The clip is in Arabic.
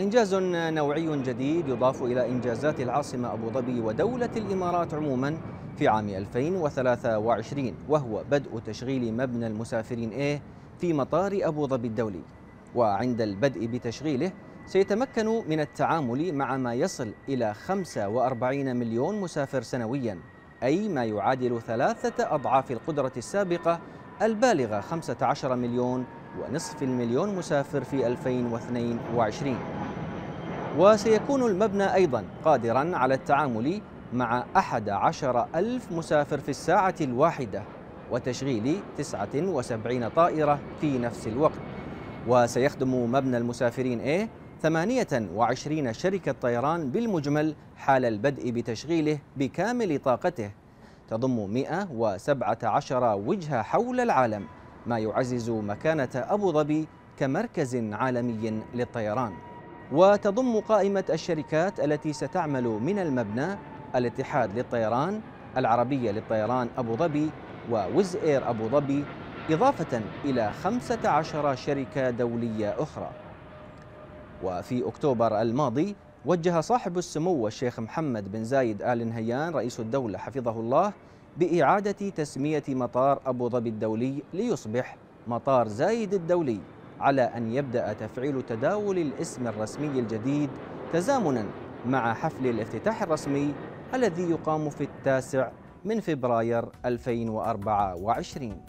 إنجاز نوعي جديد يضاف إلى إنجازات العاصمة أبو ظبي ودولة الإمارات عموما في عام 2023 وهو بدء تشغيل مبنى المسافرين A في مطار أبو ظبي الدولي. وعند البدء بتشغيله سيتمكن من التعامل مع ما يصل إلى 45 مليون مسافر سنويا أي ما يعادل ثلاثة أضعاف القدرة السابقة البالغة 15 مليون ونصف المليون مسافر في 2022 وسيكون المبنى أيضا قادرا على التعامل مع أحد عشر ألف مسافر في الساعة الواحدة وتشغيل 79 طائرة في نفس الوقت. وسيخدم مبنى المسافرين A 28 شركة طيران بالمجمل حال البدء بتشغيله بكامل طاقته. تضم 117 وجهة حول العالم ما يعزز مكانة أبو ظبي كمركز عالمي للطيران. وتضم قائمة الشركات التي ستعمل من المبنى الاتحاد للطيران العربية للطيران أبو ظبي ووز إير أبو ظبي إضافة إلى 15 شركة دولية أخرى. وفي أكتوبر الماضي وجه صاحب السمو الشيخ محمد بن زايد آل نهيان رئيس الدولة حفظه الله بإعادة تسمية مطار أبو ظبي الدولي ليصبح مطار زايد الدولي. على أن يبدأ تفعيل تداول الاسم الرسمي الجديد تزامنا مع حفل الافتتاح الرسمي الذي يقام في التاسع من فبراير 2024